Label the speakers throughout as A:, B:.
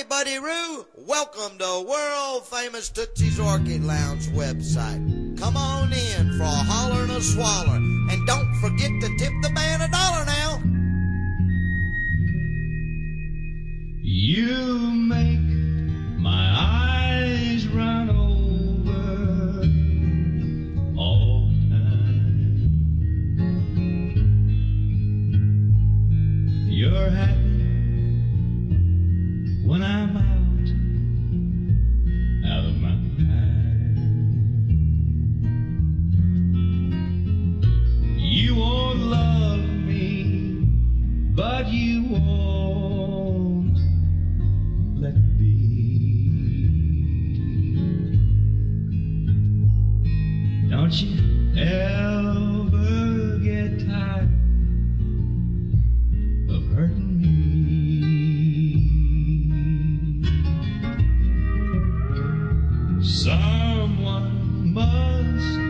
A: Howdy, Buddy Roo. Welcome to world famous Tootsie's Orchid Lounge website. Come on in for a holler and a swaller. And don't forget to tip the band
B: you won't let. Don't you ever get tired of hurting me? Someone must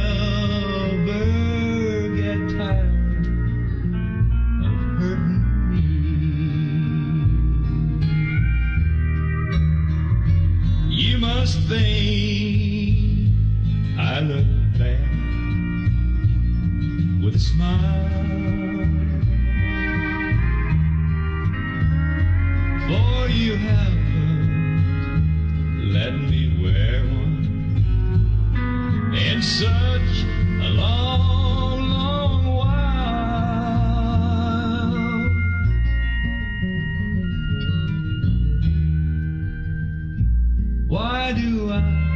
B: You must think I look bad with a smile. For you haven't let me wear one in such Why do I